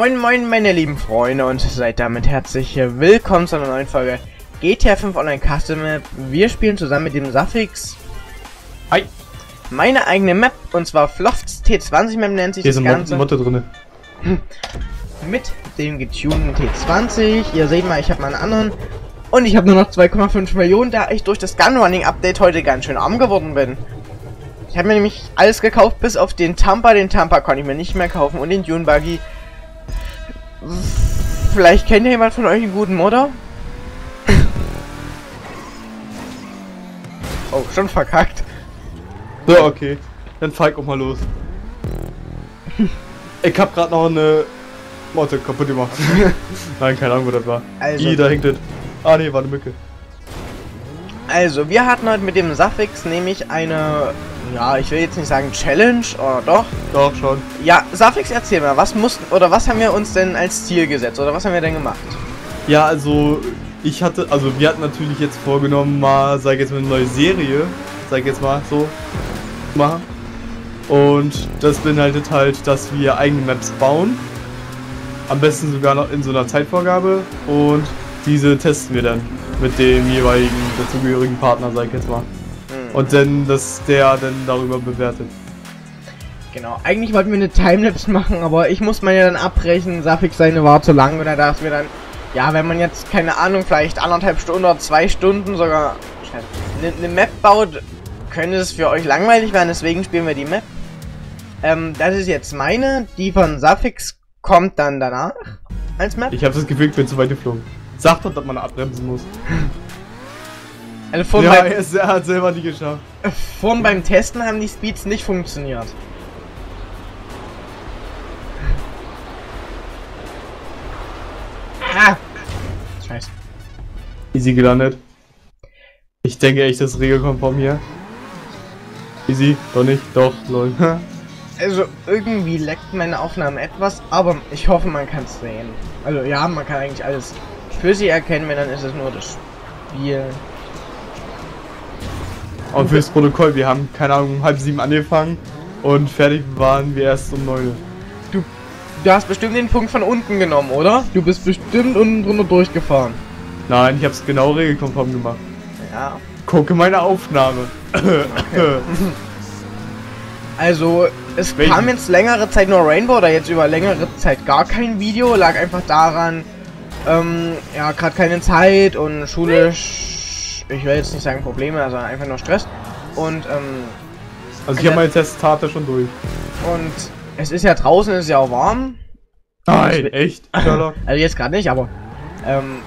Moin moin meine lieben Freunde und seid damit herzlich willkommen zu einer neuen Folge GTA 5 Online Custom Map. Wir spielen zusammen mit dem Suffix. Hi. Meine eigene Map und zwar Flofts T20 Map nennt sich Hier das ist Ganze. Motto drin. Mit dem getunten T20. Ihr seht mal, ich habe mal einen anderen. Und ich habe nur noch 2,5 Millionen, da ich durch das Gunrunning Update heute ganz schön arm geworden bin. Ich habe mir nämlich alles gekauft, bis auf den Tampa. Den Tampa konnte ich mir nicht mehr kaufen und den Dune Buggy. Vielleicht kennt ihr jemand von euch einen guten Modder? oh, schon verkackt. So, okay. Dann fahr ich auch mal los. ich hab grad noch eine Motte kaputt gemacht. Nein, keine Ahnung, wo das war. Also- I, da hängt das. Ah, nee, war eine Mücke. Also, wir hatten heute mit dem Suffix nämlich eine, ja, ich will jetzt nicht sagen Challenge, oder doch? Doch, schon. Ja, Suffix, erzähl mal, was mussten, oder was haben wir uns denn als Ziel gesetzt, oder was haben wir denn gemacht? Ja, also, ich hatte, also, wir hatten natürlich jetzt vorgenommen, mal, sag ich jetzt mal, eine neue Serie, sag jetzt mal, so, machen. Und das beinhaltet halt, dass wir eigene Maps bauen. Am besten sogar noch in so einer Zeitvorgabe. Und diese testen wir dann mit dem jeweiligen dazugehörigen Partner, sag ich jetzt mal. Und dann, dass der dann darüber bewertet. genau, eigentlich wollten wir eine Timelapse machen, aber ich muss man ja dann abbrechen, Suffix seine war zu lang, und da dachten wir dann, ja, wenn man jetzt, keine Ahnung, vielleicht anderthalb Stunden oder zwei Stunden sogar eine, eine Map baut, könnte es für euch langweilig werden, deswegen spielen wir die Map. Ähm, das ist jetzt meine, die von Suffix kommt dann danach als Map. Ich habe das Gefühl, ich bin zu weit geflogen. Sagt doch, dass man abbremsen muss. Also vorhin, ja, beim, er, hat selber nie geschafft. vorhin beim Testen haben die Speeds nicht funktioniert. Ah! Scheiße. Easy gelandet. Ich denke echt, das ist regelkonform hier. Easy, doch nicht, doch, lol. Also irgendwie leckt meine Aufnahme etwas, aber ich hoffe, man kann es sehen. Also ja, man kann eigentlich alles für sie erkennen, wenn dann ist es nur das Spiel. Und fürs Protokoll, wir haben, keine Ahnung, um halb sieben angefangen und fertig waren wir erst um neun. Du, du hast bestimmt den Punkt von unten genommen, oder? Du bist bestimmt unten drunter durchgefahren. Nein, ich hab's genau regelkonform gemacht. Ja. Gucke meine Aufnahme. Also, es Welchen? kam jetzt längere Zeit nur Rainbow oder jetzt über längere Zeit gar kein Video. Lag einfach daran, ähm, ja, gerade keine Zeit und schulisch, ich will jetzt nicht sagen Probleme, also einfach nur Stress. Und, ähm, also ich habe meine Testate schon durch. und es ist ja draußen, es ist ja auch warm. Nein, echt? Also jetzt gerade nicht, aber, ähm,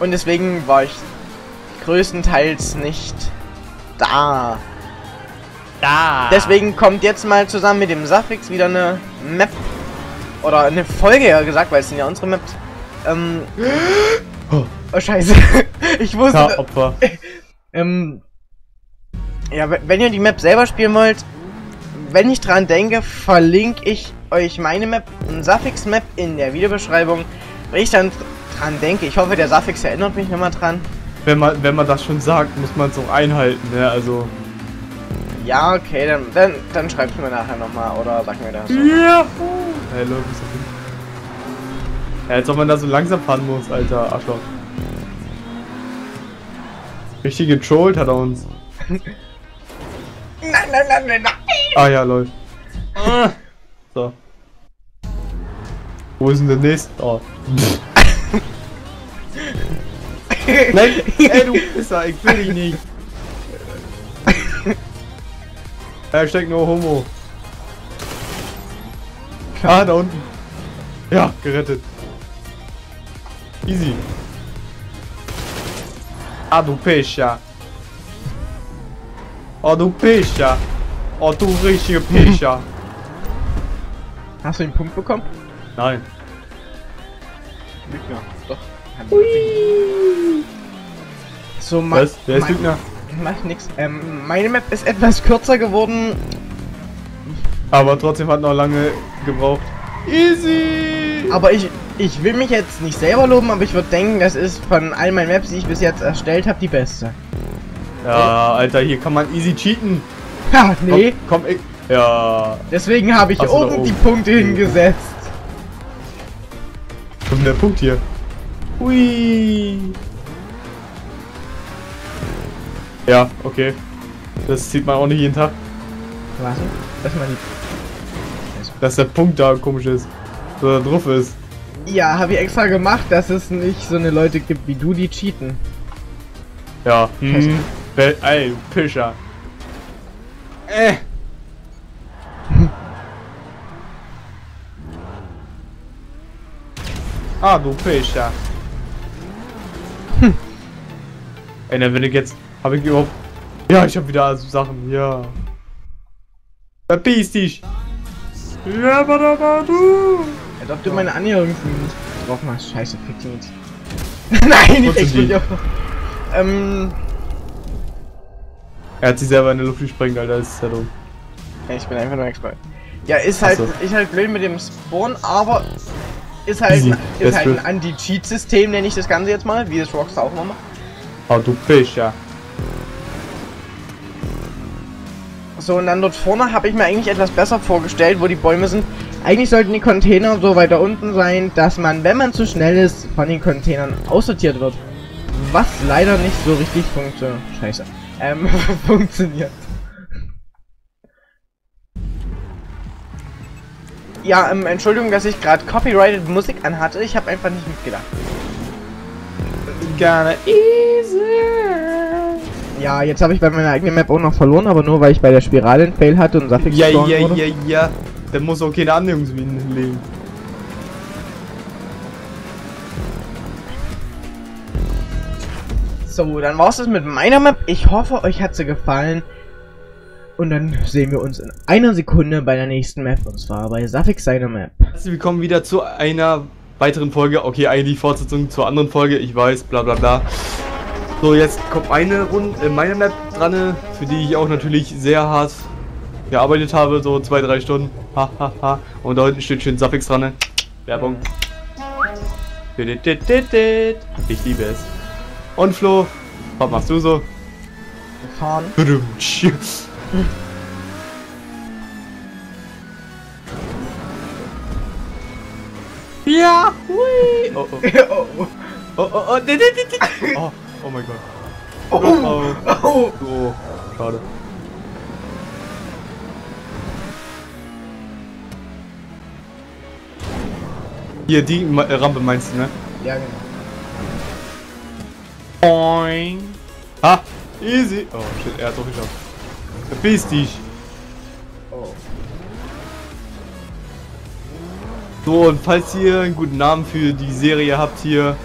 und deswegen war ich größtenteils nicht da. Da. Deswegen kommt jetzt mal zusammen mit dem Suffix wieder eine Map. Oder eine Folge, ja gesagt, weil es sind ja unsere Maps. Ähm. Oh. Oh, scheiße. Ich wusste. Ja, Opfer. Ähm. Ja, we- wenn ihr die Map selber spielen wollt, wenn ich dran denke, verlinke ich euch meine Map, ein Suffix-Map in der Videobeschreibung. Wenn ich dann dran denke, ich hoffe, der Suffix erinnert mich nochmal dran. Wenn man, wenn man das schon sagt, muss man es auch einhalten, ne? Also. Ja, okay, dann, dann, dann schreibt mir nachher nochmal oder sag mir das. so. Ja. Hey, Leute, was ist das? Ja, als ob man da so langsam fahren muss, alter Arschloch. Richtig getrollt hat er uns. Nein, nein, nein, nein, nein. Ah ja, läuft. So. Wo ist denn der nächste? Oh. Nein, ey du Pisser, ich will dich nicht. Hashtag no homo. Ah, da unten. Ja, gerettet. Easy. Ah, du Pischer. Oh, du Pischer. Oh, du richtige Pischer. Hast du den Punkt bekommen? Nein. Lügner. Doch. So, ma Was? Wer ist mein- Lügner? Macht nix. Ähm, meine Map ist etwas kürzer geworden. Aber trotzdem hat noch lange gebraucht. Easy! Aber ich, ich will mich jetzt nicht selber loben, aber ich würde denken, das ist von all meinen Maps, die ich bis jetzt erstellt habe, die beste. Ja, Alter, hier kann man easy cheaten. Ha, nee. Komm, komm ich. Ja. Deswegen habe ich oben oben. die Punkte hingesetzt. Kommt der Punkt hier. Hui. Ja, okay. Das sieht man auch nicht jeden Tag, Warte, lass mal die. dass der Punkt da komisch ist. So da drauf ist. Ja, habe ich extra gemacht, dass es nicht so eine Leute gibt wie du, die cheaten. Ja. Hm. Ey, Pischer. Äh. ah, du Pischer. Ey, dann wenn ich jetzt... Hab ich überhaupt... Ja, ich hab wieder Sachen, ja. Verpiss dich! Ja, aber aber du! Als ob du meine Annäherungslinie nicht getroffen hast. Scheiße, fick die. Nein, ich Trotzdem explodiere. Ähm, Er hat sich selber in die Luft gesprengt, Alter, das ist ja dumm. ja, ich bin einfach nur Expert. Ja, ist halt, so. ist halt blöd mit dem Spawn, aber ist halt, Easy. Das ist halt ein Anti-Cheat-System, nenne ich das Ganze jetzt mal, wie es Rockstar auch mal macht. Oh, du Pischer. So, und dann dort vorne habe ich mir eigentlich etwas besser vorgestellt, wo die Bäume sind. Eigentlich sollten die Container so weiter unten sein, dass man, wenn man zu schnell ist, von den Containern aussortiert wird. Was leider nicht so richtig funktioniert. Scheiße. Ähm, funktioniert. Ja, ähm, Entschuldigung, dass ich gerade copyrighted Musik anhatte. Ich habe einfach nicht mitgedacht. Gerne easy. Ja, jetzt habe ich bei meiner eigenen Map auch noch verloren, aber nur weil ich bei der Spirale einen Fail hatte und Suffix Ja, ja, ja, ja. Der muss auch keine Annäherungsminen hinlegen. So, dann war's das mit meiner Map. Ich hoffe, euch hat sie gefallen. Und dann sehen wir uns in einer Sekunde bei der nächsten Map. Und zwar bei Suffix seiner Map. Herzlich willkommen wieder zu einer weiteren Folge. Okay, eigentlich Fortsetzung zur anderen Folge. Ich weiß, bla bla bla. So, jetzt kommt eine Runde, äh, meine Map dran, für die ich auch natürlich sehr hart gearbeitet habe. So zwei, drei Stunden. Ha, ha, ha. Und da hinten steht schön Suffix dran. Werbung. Ich liebe es. Und Flo, was machst du so? Fahren. Ja, hui. Oh, oh, oh, oh. oh, oh, oh, oh, oh mein Gott. Oh, Oh, oh. oh, schade. Hier, die äh, Rampe meinst du, ne? Ja, genau. Boing. Ha, easy. Oh, shit, er hat doch geschafft. Verpiss dich. Oh. So, und falls ihr einen guten Namen für die Serie habt hier,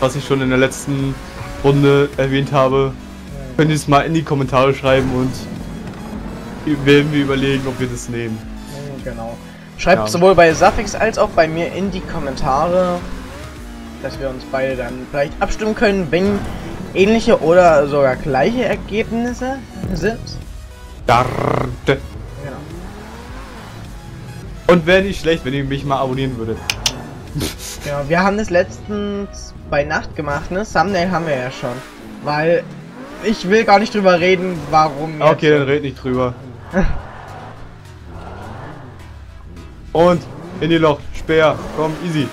was ich schon in der letzten Runde erwähnt habe, könnt ihr es mal in die Kommentare schreiben und werden wir überlegen, ob wir das nehmen. Hm, Genau. Schreibt Ja. sowohl bei Suffix als auch bei mir in die Kommentare, dass wir uns beide dann vielleicht abstimmen können, wenn ähnliche oder sogar gleiche Ergebnisse sind. Darte. Genau. Und wäre nicht schlecht, wenn ihr mich mal abonnieren würdet. Genau, wir haben das letztens bei Nacht gemacht, ne? Thumbnail haben wir ja schon. Weil ich will gar nicht drüber reden, warum jetzt- Okay, dann red nicht drüber. Und in die Loch, Speer, komm, easy.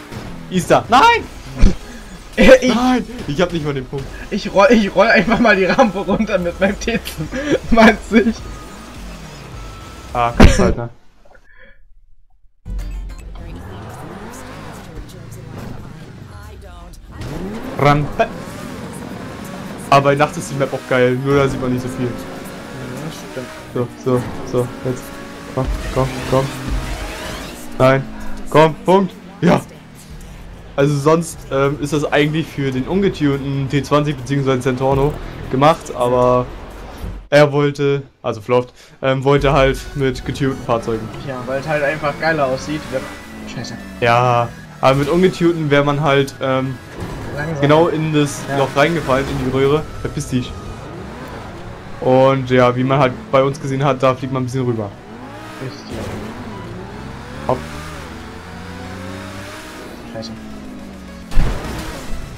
Easter. Nein! ich, Nein! Ich hab nicht mal den Punkt. ich, roll, ich roll einfach mal die Rampe runter mit meinem Titel. Meinst du? Ah, kannst halt, ne? Rampe. Aber bei Nacht ist die Map auch geil, nur da sieht man nicht so viel. Stimmt. So, so, so, jetzt. Komm, komm, komm. Nein. Komm, Punkt. Ja. Also sonst ähm, ist das eigentlich für den ungetunten T20 bzw. Centorno gemacht, aber er wollte, also Floft, ähm, wollte halt mit getunten Fahrzeugen. Ja, weil es halt einfach geiler aussieht. Scheiße. Ja, aber mit ungetunten wäre man halt ähm, genau in das Ja. Loch reingefallen, in die Röhre. Verpiss dich. Und ja, wie man halt bei uns gesehen hat, da fliegt man ein bisschen rüber. Ist hier. Hopp. Scheiße.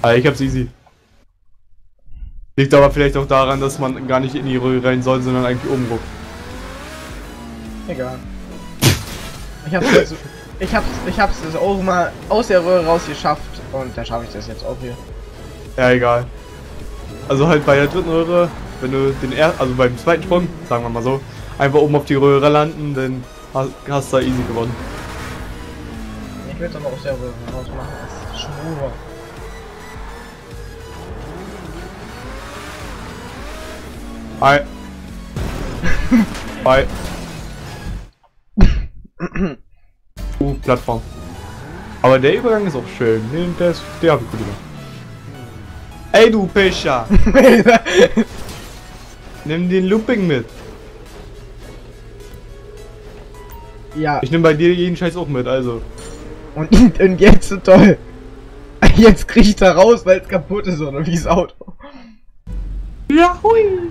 Aber ich hab's easy. Liegt aber vielleicht auch daran, dass man gar nicht in die Röhre rein soll, sondern eigentlich oben rum. Egal. Ich hab's jetzt, ich hab's, ich hab's das auch mal aus der Röhre raus geschafft Und da schaffe ich das jetzt auch hier. Ja, egal. Also halt bei der dritten Röhre, wenn du den er also beim zweiten Sprung, sagen wir mal so, einfach oben auf die Röhre landen, dann hast, hast du da easy gewonnen. Ich will es aber der Röhre rausmachen, als Schwurer. Hi. Hi. uh, Plattform. Aber der Übergang ist auch schön. Den, der, ist, der hab ich gut gemacht. Ey du Pescher! Nimm den Looping mit. ja, Ich nehme bei dir jeden Scheiß auch mit, also. Und, und jetzt so toll. Jetzt krieg ich da raus, weil es kaputt ist, oder wie das Auto. Ja, hui.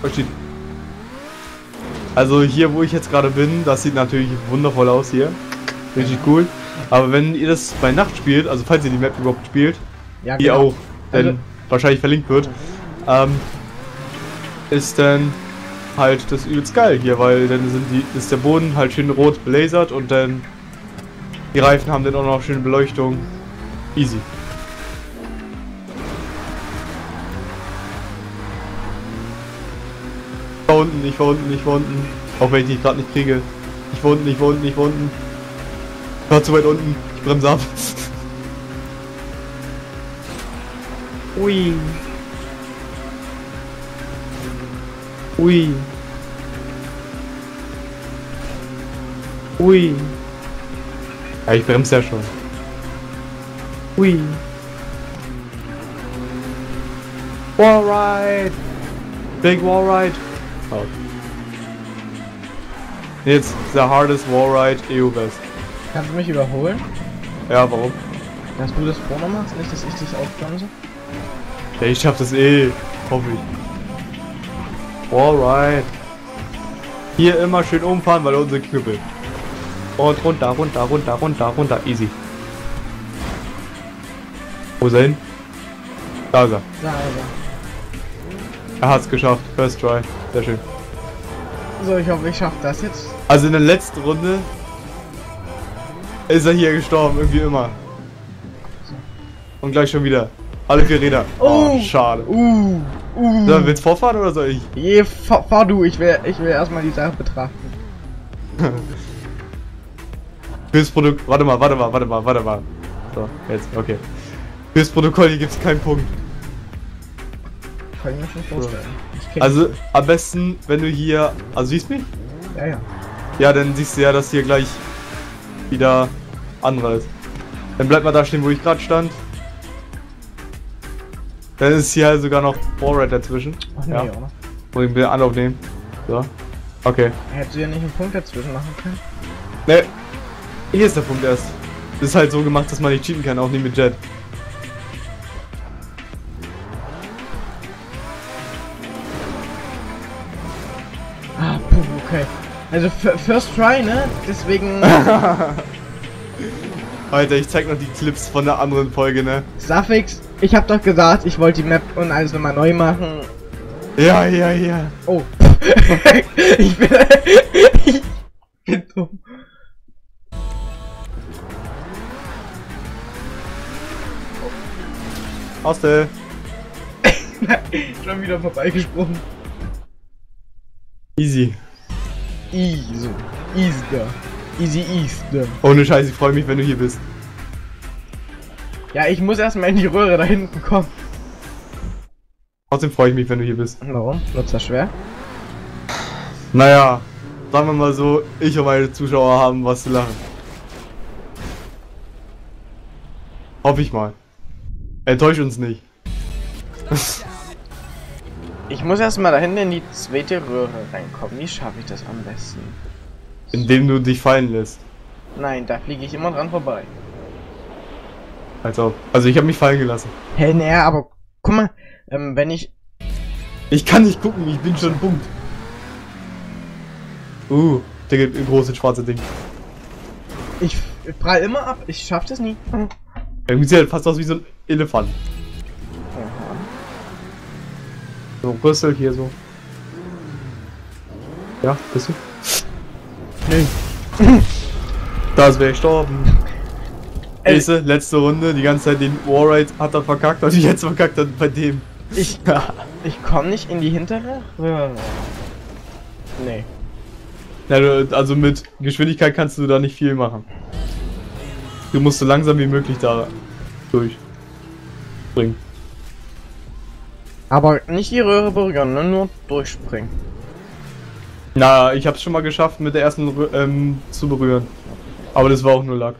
Versteht. Also hier, wo ich jetzt gerade bin, das sieht natürlich wundervoll aus hier. Richtig cool. Aber wenn ihr das bei Nacht spielt, also falls ihr die Map überhaupt spielt, Ja, die genau. auch dann Also- wahrscheinlich verlinkt wird, ähm, ist dann halt das übelst geil hier, weil dann sind die, ist der Boden halt schön rot belasert und dann die Reifen haben dann auch noch schöne Beleuchtung. Easy. Ich war unten, ich war unten, ich war unten. Auch wenn ich die gerade nicht kriege. Ich war unten, ich war unten, ich war unten. Ich war zu weit unten. Ich bremse ab. Ui. Ui. Ui. Ja, ich bremse ja schon. Ui. Wallride. Big Wallride. Oh. Jetzt the hardest Wallride EU West. Kannst du mich überholen? Ja, warum? Dass du das vorne machst, nicht dass ich dich aufbremse? Ja, ich schaff das eh. Hoffe ich. Alright. Hier immer schön umfahren, weil unsere Knüppel. Und runter, runter, runter, runter, runter. Easy. Wo ist er hin? Da ist er. Da, also. Er hat's geschafft. First try. Sehr schön. So, ich hoffe, ich schaffe das jetzt. Also in der letzten Runde ist er hier gestorben, irgendwie immer. Und gleich schon wieder. Alle vier Räder. Oh, Oh. schade. Uh, uh. So, willst du vorfahren oder soll ich? Je, fahr, fahr du, ich will, ich will erstmal die Sache betrachten. Fürs Produkt. Warte mal, warte mal, warte mal, warte mal. So, jetzt, okay. Fürs Protokoll hier gibt's keinen Punkt. Kann ich mir schon vorstellen. Also am besten, wenn du hier. Also siehst du mich? Ja, ja. Ja, dann siehst du ja, dass hier gleich wieder anderer ist. Dann bleib mal da stehen, wo ich gerade stand. Dann ist hier sogar noch Wallride dazwischen. Ach nee, ja. oder? Muss ich mir Anlauf nehmen. So. Okay. Hättest du ja nicht einen Punkt dazwischen machen können? Ne. Hier ist der Punkt erst. Das ist halt so gemacht, dass man nicht cheaten kann, auch nicht mit Jet. Ah, puh, okay. Also First Try, ne? Deswegen Alter, ich zeig noch die Clips von der anderen Folge, ne? Suffix, ich hab doch gesagt, ich wollte die Map und alles nochmal neu machen. Ja, ja, ja. Oh. ich bin. ich bin dumm. Aus der. Schon wieder vorbeigesprungen. Easy. Easy. Easter. Easy Easter. Ohne Scheiß, ich freue mich, wenn du hier bist. Ja, ich muss erstmal in die Röhre da hinten kommen. Trotzdem freue ich mich, wenn du hier bist. Warum? Nutzt das schwer? Naja, sagen wir mal so, ich und meine Zuschauer haben was zu lachen. Hoffe ich mal. Enttäusch uns nicht. Ich muss erstmal da hinten in die zweite Röhre reinkommen. Wie schaffe ich das am besten? Indem du dich fallen lässt. Nein, da fliege ich immer dran vorbei. Als ob. Also ich habe mich fallen gelassen. Hä, hey, naja, aber guck mal, ähm, wenn ich. Ich kann nicht gucken, ich bin schon Punkt. Uh, der großes schwarze Ding. Ich prall immer ab, ich schaff das nie. Irgendwie sieht halt fast aus wie so ein Elefant. So, Rüssel hier so. Ja, bist du? Nee. Das wäre gestorben. Ey. Letzte Runde, die ganze Zeit den Warride hat er verkackt und jetzt verkackt er bei dem. Ich, ich komme nicht in die hintere Röhre. Nee. Also mit Geschwindigkeit kannst du da nicht viel machen. Du musst so langsam wie möglich da durchspringen. Aber nicht die Röhre berühren, ne? nur durchspringen. Na, ich hab's schon mal geschafft, mit der ersten ähm, zu berühren. Aber das war auch nur Lack.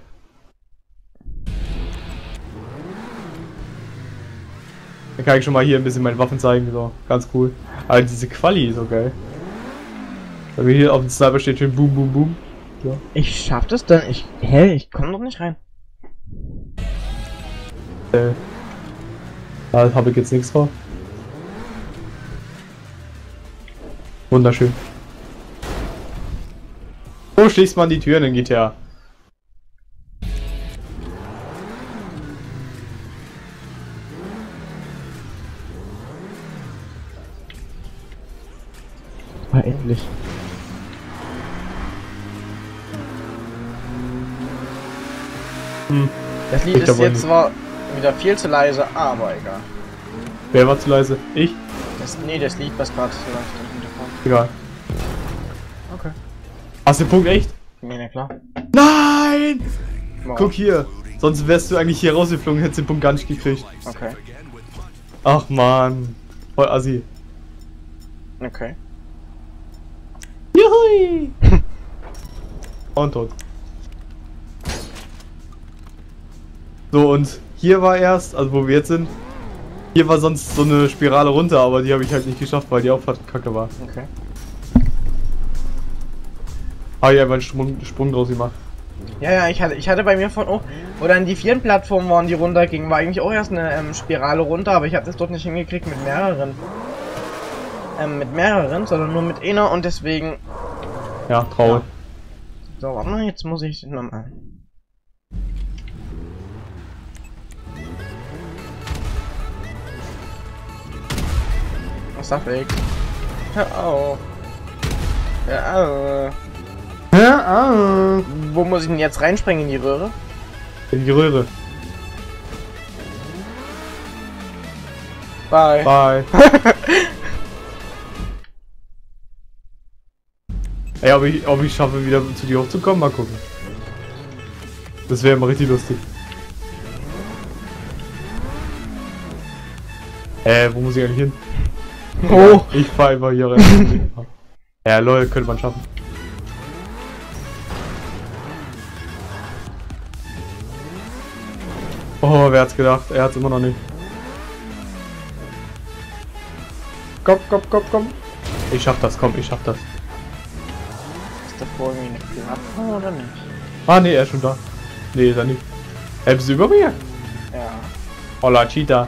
Dann kann ich schon mal hier ein bisschen meine Waffen zeigen, so, ganz cool. Aber diese Quali ist so geil. Weil hier auf dem Sniper steht schön Boom, Boom, Boom. So. Ich schaff das dann. Ich. Hä? Ich komm doch nicht rein. Äh, da habe ich jetzt nichts vor. Wunderschön. So schließt man die Türen in GTA. Das Lied ist jetzt zwar wieder viel zu leise, aber egal. Wer war zu leise? Ich? Das, nee, das Lied, was gerade so läuft im Hintergrund. Egal. Okay. Hast du den Punkt echt? Nee, na klar. Nein! Warum? Guck hier. Sonst wärst du eigentlich hier rausgeflogen, hättest den Punkt gar nicht gekriegt. Okay. Ach man. Voll assi. Okay. Juhui! Und tot. So, und hier war erst, also wo wir jetzt sind, hier war sonst so eine Spirale runter, aber die habe ich halt nicht geschafft, weil die Auffahrt kacke war. Okay. Ich einfach einen Sprung, Sprung draus gemacht. Ja, ja, ich hatte, ich hatte bei mir von, oh, wo dann die vielen Plattformen waren, die runtergingen, war eigentlich auch erst eine ähm, Spirale runter, aber ich habe das dort nicht hingekriegt mit mehreren. Ähm, mit mehreren, sondern nur mit einer und deswegen. Ja, traurig. So, warte mal, jetzt muss ich nochmal. Ich? Hör auf. Hör auf. Ja, ah. Wo muss ich denn jetzt reinspringen in die Röhre? In die Röhre. Bye. Bye. Ey, ob ich, ob ich schaffe, wieder zu dir hochzukommen, mal gucken. Das wäre immer richtig lustig. Äh, wo muss ich eigentlich hin? Oh. Ich fahr einfach hier rein. ja, lol, könnte man schaffen. Oh, wer hat's gedacht? Er hat's immer noch nicht. Komm, komm, komm, komm. Ich schaff das, komm, ich schaff das. Ist da vor irgendwie eine Plattform oder nicht? Ah, nee, er ist schon da. Nee, ist er nicht. Bist du über mir? Ja. Hola, Cheetah.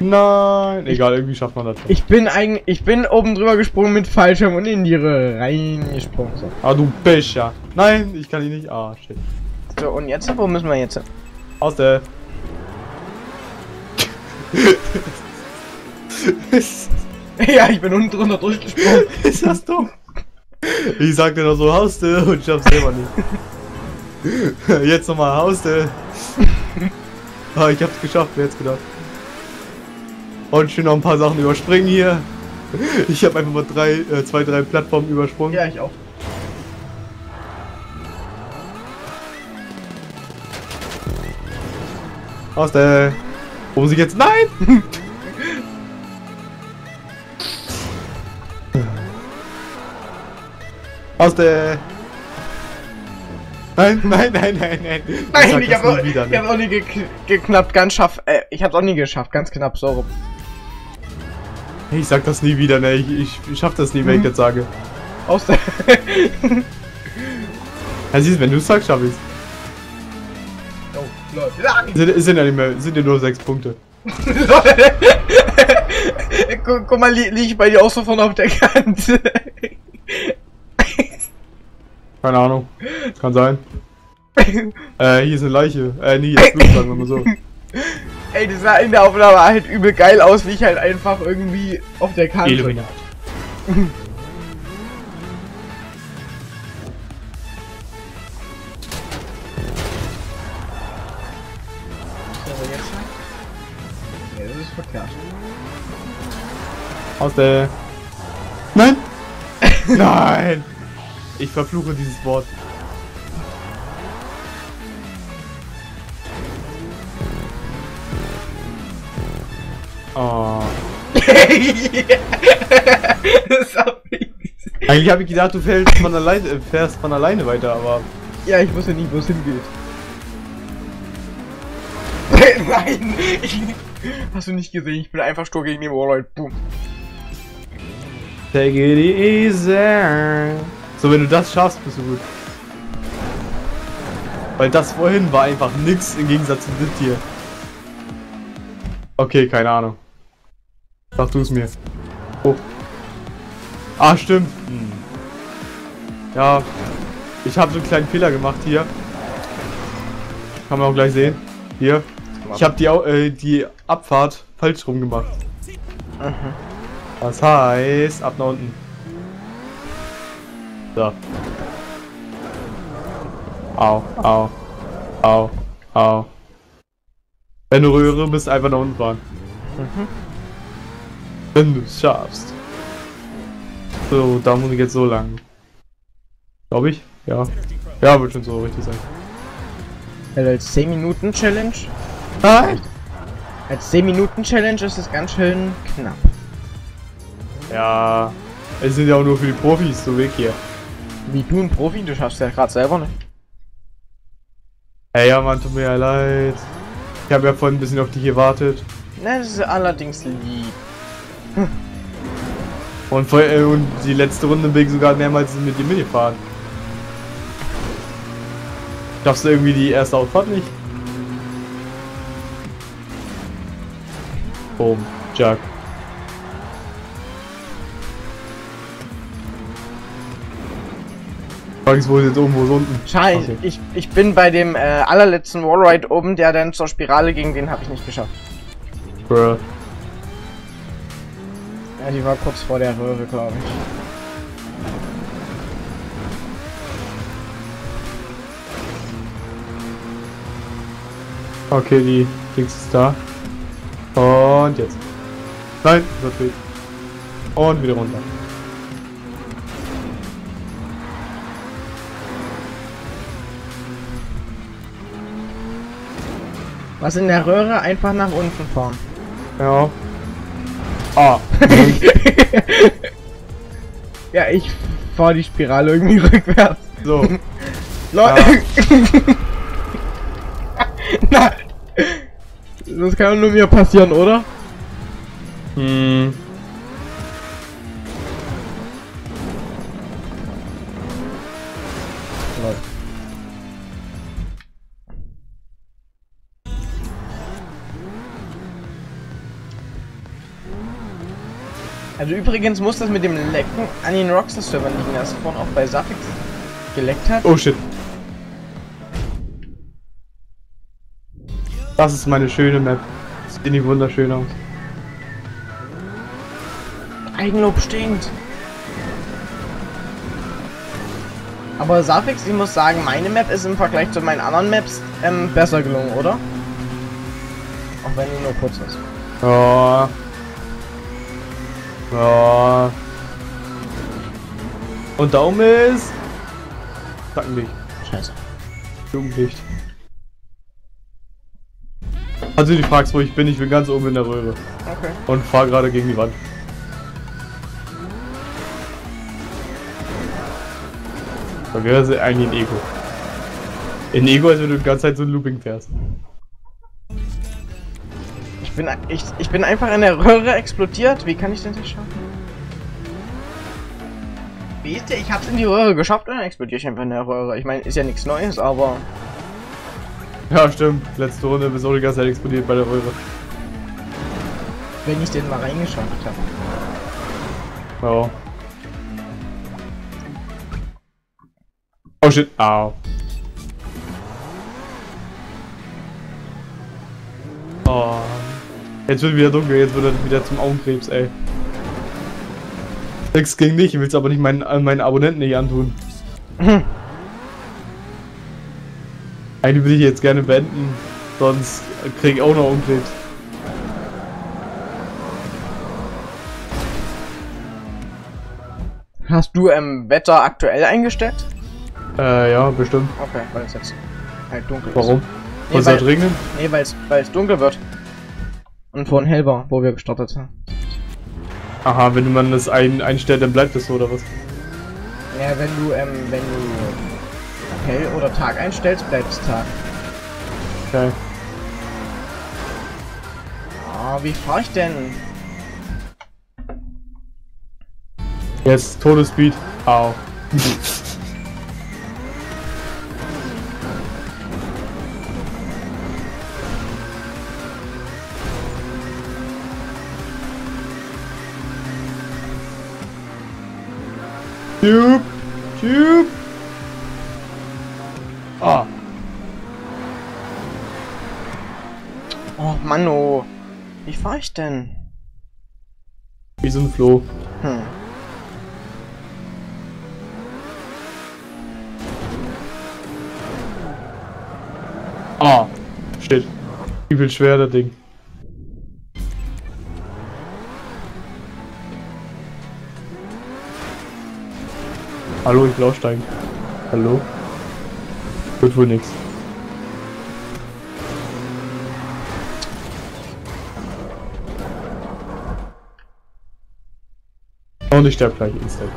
Nein, egal, irgendwie schafft man das schon. Ich bin eigentlich, ich bin oben drüber gesprungen mit Fallschirm und in die Röhre reingesprungen. So. Ah, du Becher. Nein, ich kann ihn nicht. Ah, shit. so, und jetzt, wo müssen wir jetzt? Aus der. ja, ich bin unten drunter durchgesprungen. ist das dumm? Ich sagte noch so Hauste und ich hab's selber nicht. Jetzt nochmal Hauste. Ah, ich hab's geschafft, wer jetzt gedacht. Und schön noch ein paar Sachen überspringen hier. Ich habe einfach mal drei, äh, zwei, drei Plattformen übersprungen. ja, ich auch. Aus der. Wo muss ich jetzt? Nein! Aus der. Nein, nein, nein, nein, nein. Nein, ich hab's auch, nie ich hab's auch nie ge geknappt, ganz schaff. Äh, ich hab's auch nie geschafft, ganz knapp, so rum. Ich sag das nie wieder, ne? Ich, ich, ich schaff das nie, wenn ich das sage. Aus der. Ja, siehst wenn du es sagst, schaff ich's. oh. Ja, Sind, sind ja nicht mehr, sind ja nur sechs Punkte. guck, guck mal, li lieg ich bei dir auch so vorne auf der Kante. Keine Ahnung. Kann sein. Äh, hier ist eine Leiche. Äh, nee, ist Blut, sagen wir mal so. Ey, das sah in der Aufnahme halt übel geil aus, wie ich halt einfach irgendwie auf der Kante. Illuminat. Aus der. Nein! Nein! Ich verfluche dieses Wort. Oh. das hab ich. Eigentlich habe ich gedacht, du fällst von alleine, äh, fährst von alleine weiter, aber. Ja, ich wusste nicht, wo es hingeht. Nein! Ich, hast du nicht gesehen? Ich bin einfach stur gegen den Warlord. Boom. Take it easy. So, wenn du das schaffst, bist du gut. Weil das vorhin war einfach nix im Gegensatz zu das hier. Okay, keine Ahnung. Sag du es mir. Oh. Ah, stimmt. Hm. Ja, ich habe so einen kleinen Fehler gemacht hier. Kann man auch gleich sehen. Hier. Ich habe die, äh, die Abfahrt falsch rum gemacht. Mhm. Das heißt, ab nach unten. So. Au, au, au, au. Wenn du rühre, bist einfach nach unten fahren. Mhm. Wenn du es schaffst. So, da muss ich jetzt so lang. Glaube ich? Ja. Ja, wird schon so richtig sein. Also als 10 Minuten Challenge. Nein! Als 10 Minuten Challenge ist es ganz schön knapp. Ja. Es sind ja auch nur für die Profis so weg hier. Wie du ein Profi, du schaffst ja gerade selber nicht. Ey, ja, man, tut mir ja leid. Ich habe ja vorhin ein bisschen auf dich gewartet. Na, das ist allerdings lieb. Und, vor, äh, und die letzte Runde bin ich sogar mehrmals mit dir mitgefahren. Schaffst du irgendwie die erste Ausfahrt nicht? Boom, Jack. Wo ist jetzt oben, wo ist unten? Schade, Okay. ich, ich bin bei dem äh, allerletzten Wallride oben, der dann zur Spirale ging, den habe ich nicht geschafft. Bruh. Ja, die war kurz vor der Röhre, glaube ich. Okay, die Dings ist da. Und jetzt. Nein, natürlich. Und wieder runter. Was in der Röhre einfach nach unten fahren. Ja. Ah. Ja, ich fahre die Spirale irgendwie rückwärts. So. Leute. Nein. Das kann nur mir passieren, oder? Hm. Übrigens muss das mit dem Lecken an den Rockstar-Servern liegen, das vorhin auch bei Safix geleckt hat. Oh shit. Das ist meine schöne Map. Sieht die wunderschön aus. Eigenlob stinkt. Aber Safix, ich muss sagen, meine Map ist im Vergleich zu meinen anderen Maps ähm, besser gelungen, oder? Auch wenn die nur kurz ist. Ja. Ja. Und da oben ist. Zackenlicht. Scheiße. Jugendlicht. Also du fragst, wo ich bin, ich bin ganz oben in der Röhre. Okay. Und fahr gerade gegen die Wand. Da wäre eigentlich ein Ego. In Ego, als wenn du die ganze Zeit so ein Looping fährst. Ich bin, ich, ich bin einfach in der Röhre explodiert. Wie kann ich denn das schaffen? Wie ist der? Ich hab's in die Röhre geschafft und dann explodiere ich einfach in der Röhre. Ich meine, ist ja nichts Neues, aber Ja, stimmt. Letzte Runde die ganze Zeit explodiert bei der Röhre. wenn ich den mal reingeschafft habe. Ja. Oh shit. Au. Oh. Jetzt wird wieder dunkel, jetzt wird er wieder zum Augenkrebs, ey. Nix gegen dich, ich will es aber nicht meinen, meinen Abonnenten nicht antun. Eigentlich würde ich jetzt gerne beenden, sonst krieg ich auch noch Augenkrebs. Hast du ähm, Wetter aktuell eingestellt? Äh, ja, bestimmt. Okay, weil es jetzt halt dunkel ist. Warum? Nee, Was weil- hat regnen? Nee, weil es weil es dunkel wird. Und vorhin hell war, wo wir gestartet haben. Aha, wenn man das ein, einstellt, dann bleibt das so, oder was? Ja, wenn du, ähm, wenn du hell oder Tag einstellst, bleibt es Tag. Okay. Ah, wie fahr ich denn? Jetzt Todesspeed. Au. Tube, Tube. Ah, Oh, Manno. Wie fahr ich denn? wie so ein Floh. Hm. Ah, shit. Wie viel schwer das Ding. Hallo, ich will aussteigen. Hallo? Wird wohl nix. Und ich sterbe gleich instant.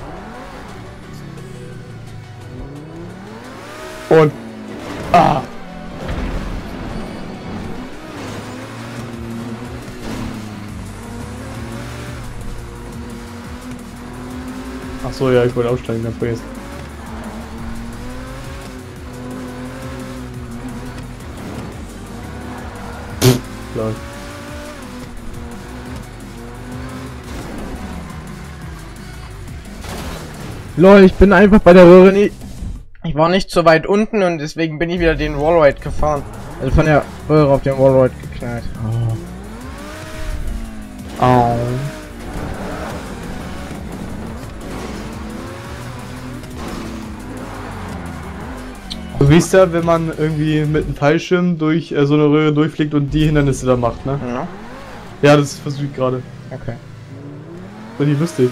Ach so, ja, ich wollte aussteigen, dann vergessen. Lol. Lol, ich bin einfach bei der Röhre nie. Ich war nicht so weit unten und deswegen bin ich wieder den Wallride gefahren. Also von der Röhre auf den Wallride geknallt. Au. Du weißt ja, wenn man irgendwie mit einem Fallschirm durch äh, so eine Röhre durchfliegt und die Hindernisse da macht, ne? Ja, Ja, das versuche ich gerade. okay. War nicht lustig.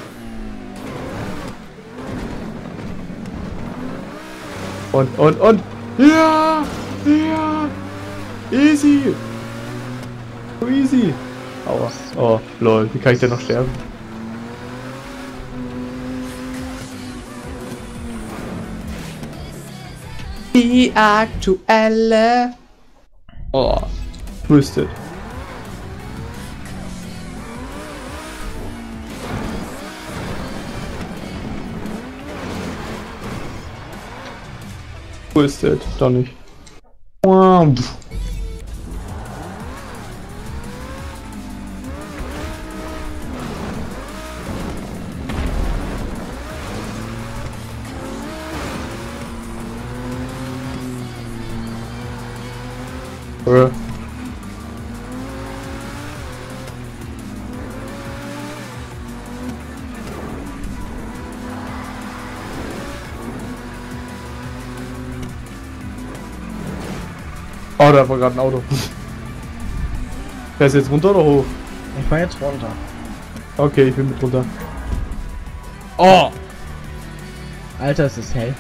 Und, und, und. Ja! Ja! Easy! So easy! Aua. Oh, lol. Wie kann ich denn noch sterben? Die aktuelle. Oh. Twisted. Twisted. Doch nicht. Wow. Äh. Oh, da war gerade ein Auto. Fährst du jetzt runter oder hoch? Ich fahr jetzt runter. Okay, ich bin mit runter. Oh! Alter, es ist hell.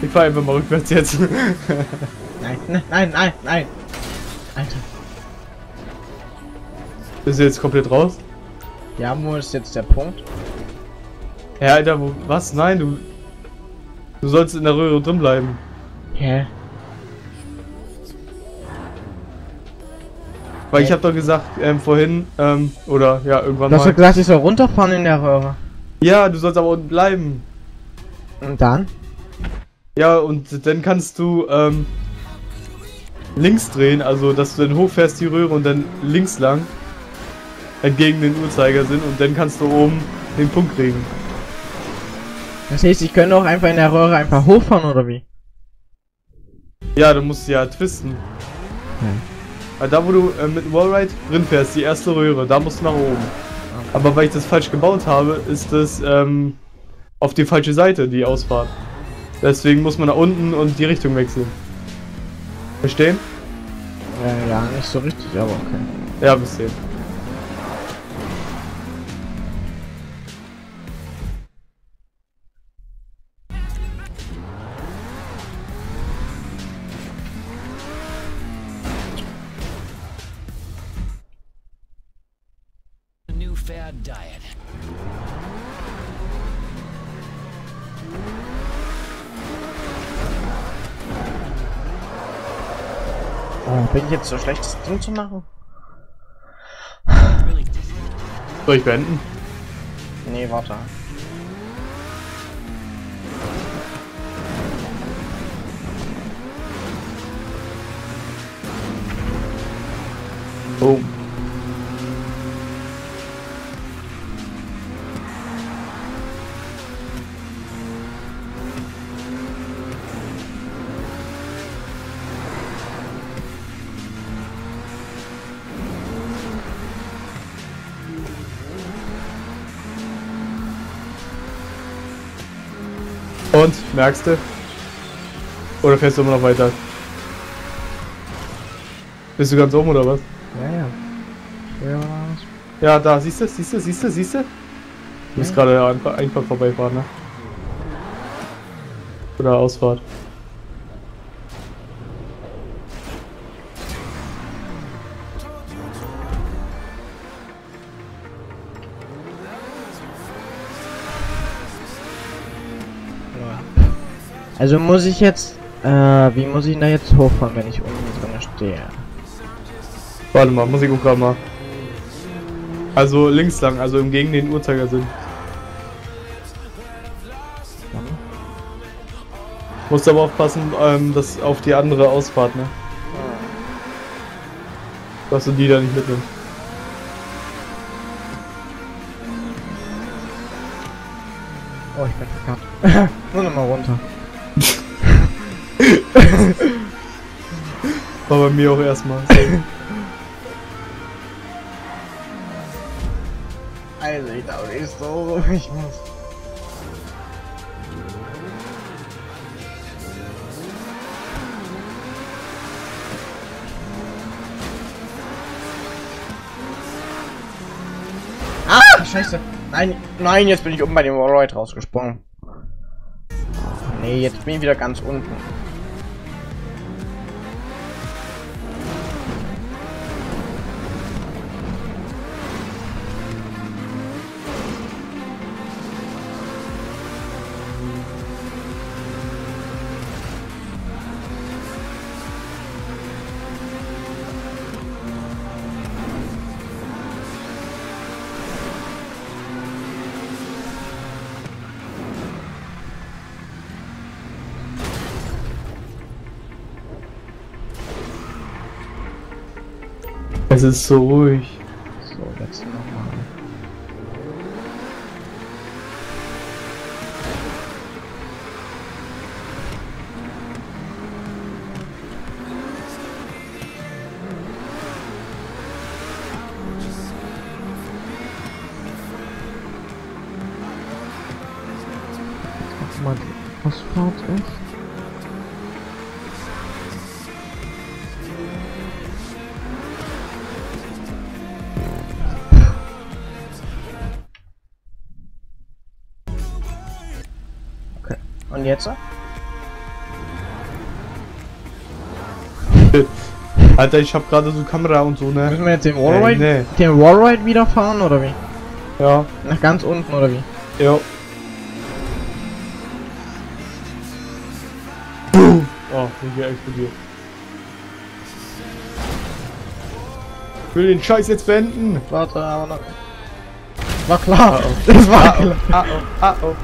Ich fahr einfach mal rückwärts jetzt. Nein, nein, nein, nein, nein. Alter. Bist du jetzt komplett raus? Ja, wo ist jetzt der Punkt? Ja, Alter, wo, was? Nein, du. Du sollst in der Röhre drin bleiben. Hä? Weil ich hab doch gesagt, ähm, vorhin, ähm, oder ja, irgendwann Du hast doch mal. gesagt, ich soll runterfahren in der Röhre. Ja, du sollst aber unten bleiben. Und dann? Ja, und dann kannst du, ähm, links drehen, also dass du dann hochfährst die Röhre und dann links lang entgegen den Uhrzeigersinn und dann kannst du oben den Punkt kriegen. Das heißt, ich könnte auch einfach in der Röhre einfach hochfahren oder wie? Ja, du musst ja twisten. Weil da, wo du äh, mit Wallride drin fährst, die erste Röhre, da musst du nach oben. Aber weil ich das falsch gebaut habe, ist das ähm, auf die falsche Seite, die Ausfahrt. Deswegen muss man nach unten und die Richtung wechseln. Verstehen? Ja, ja, nicht so richtig, aber okay. Ja, bis sehen. So schlecht, das Ding zu machen? Soll ich beenden? Nee, warte. Oh. Und, merkst du? Oder fährst du immer noch weiter? Bist du ganz oben oder was? Ja, ja. Ja. Ja, da, siehst du, siehst du, siehst du, siehst du? Du bist Ja. gerade einfach, einfach vorbeifahren, ne? Oder Ausfahrt. Also muss ich jetzt, äh, wie muss ich denn da jetzt hochfahren, wenn ich unten drin stehe? Warte mal, muss ich gerade mal. Also links lang, also im gegen den Uhrzeigersinn. Musst aber aufpassen, ähm, dass auf die andere Ausfahrt, ne? Dass du die da nicht mitnimmst. Oh, ich bin verkackt. War bei mir auch erstmal. Also, ich glaube, ich so, ich muss. Ah, scheiße. Nein, nein, jetzt bin ich oben bei dem Wallride rausgesprungen. Nee, jetzt bin ich wieder ganz unten. Es ist so ruhig. Alter, ich hab gerade so Kamera und so, ne? Müssen wir jetzt den Wallride, Äh, nee. den Wallride wieder fahren oder wie? Ja, Nach ganz unten oder wie? ja. Boom. Oh, hier explodiert. Ich will den Scheiß jetzt beenden. Warte, aber noch. War klar. Ah, oh. Das war Ah, klar. oh, ah, oh, ah, oh.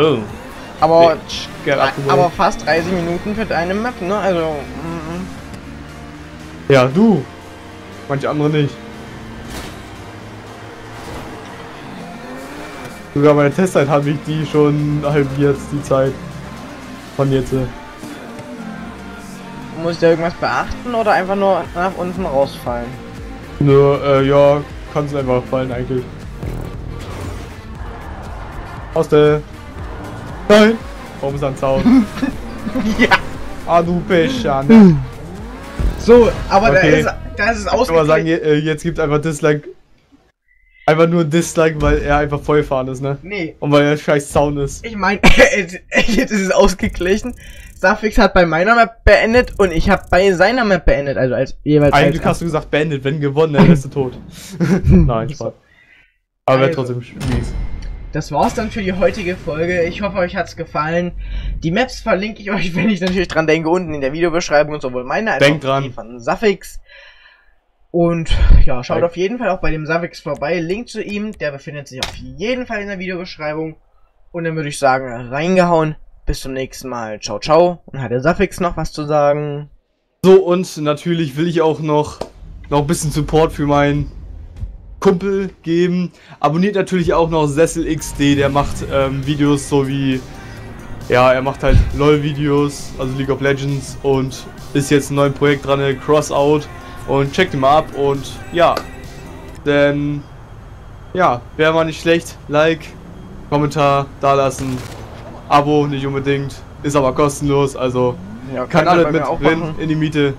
Oh. Aber, aber fast 30 Minuten für deine Map, ne? Also, mm, Ja, du. Manche andere nicht. Sogar bei der Testzeit habe ich die schon halbiert, die Zeit. Von jetzt. äh. muss ich da irgendwas beachten oder einfach nur nach unten rausfallen? Nur, äh, ja, kannst du einfach fallen eigentlich. Aus der. Nein! Warum ist ein Zaun? ja. ah, du Pescher, ne? So, aber Okay. da ist, da ist es Ich kann mal sagen, ausgeglichen. äh, jetzt gibt einfach Dislike. Einfach nur ein Dislike, weil er einfach vollfahren ist, ne? Nee, Und weil er scheiß Zaun ist. ich meine, jetzt ist es ausgeglichen. Safix hat bei meiner Map beendet und ich habe bei seiner Map beendet, also als jeweils Eigentlich als hast du gesagt, beendet, wenn gewonnen, dann wärst du tot. Nein, Spaß. Aber wäre Also. trotzdem mies. Das war's dann für die heutige Folge. Ich hoffe, euch hat's gefallen. Die Maps verlinke ich euch, wenn ich natürlich dran denke, unten in der Videobeschreibung, sowohl meine als Denkt auch dran. die von Safix. Und ja, schaut auf jeden Fall auch bei dem Safix vorbei. Link zu ihm, der befindet sich auf jeden Fall in der Videobeschreibung. Und dann würde ich sagen, reingehauen. Bis zum nächsten Mal. Ciao, ciao. Und hat der Safix noch was zu sagen? So, und natürlich will ich auch noch, noch ein bisschen Support für meinen Kumpel geben. Abonniert natürlich auch noch Sessel XD, der macht ähm, Videos so wie. Ja, er macht halt LOL-Videos, also League of Legends und ist jetzt ein neues Projekt dran, Crossout. Und checkt ihn mal ab und ja. Denn ja, wäre mal nicht schlecht. Like, Kommentar dalassen, Abo nicht unbedingt, ist aber kostenlos, also Ja, kann bei mit machen. in die Miete.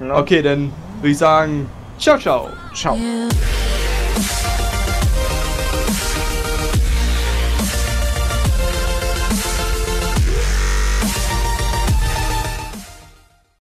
Ne? Okay, dann würde ich sagen, ciao, ciao. Ciao. Yeah.